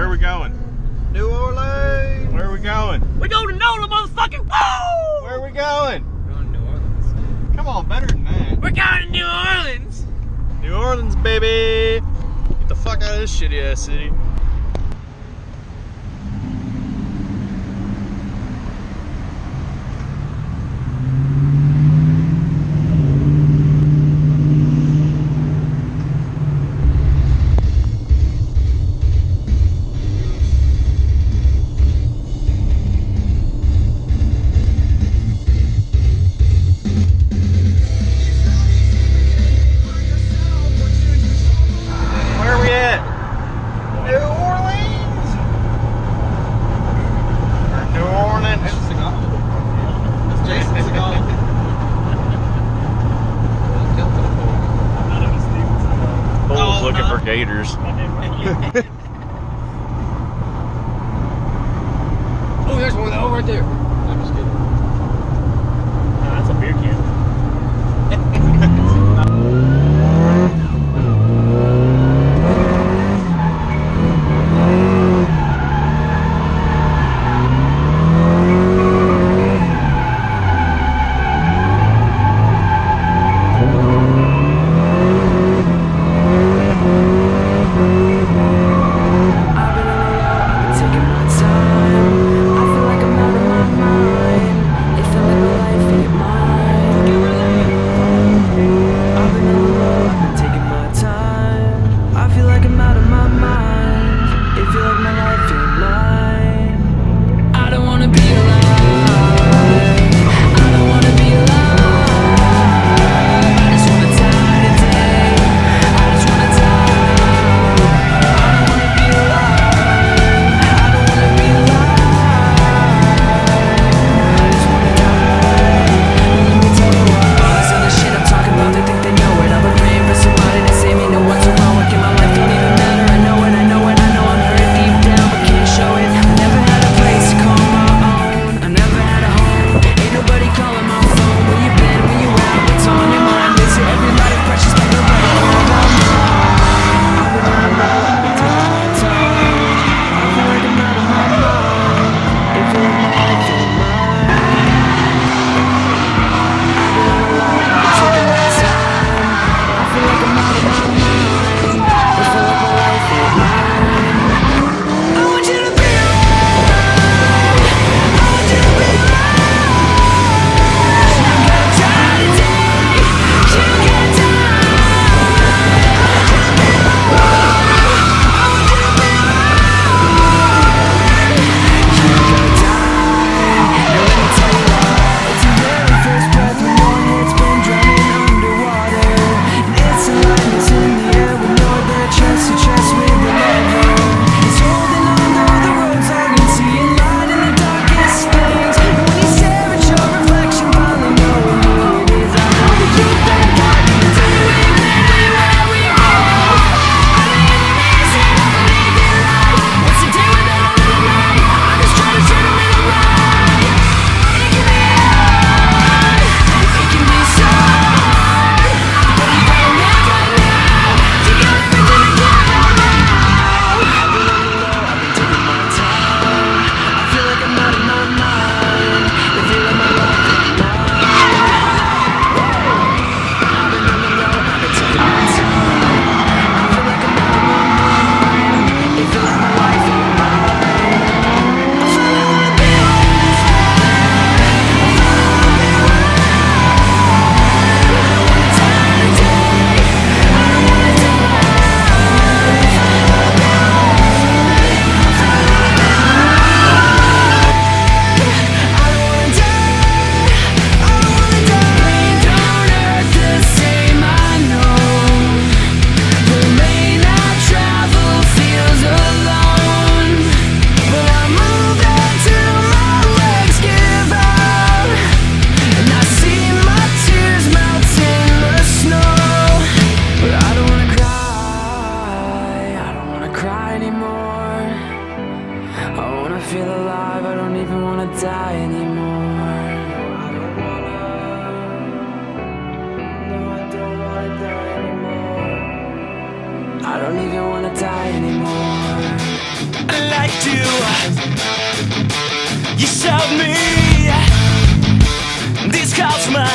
Where are we going? New Orleans. Where are we going? We going to NOLA, motherfucking woo! Where are we going? We're going to New Orleans. Come on, better than that. We're going to New Orleans. New Orleans, baby. Get the fuck out of this shitty ass city. oh, there's one. Oh, right there. anymore. I wanna feel alive, I don't even wanna die anymore. I don't wanna, no I don't wanna die anymore I don't even wanna die anymore. I liked you, you showed me. This calls my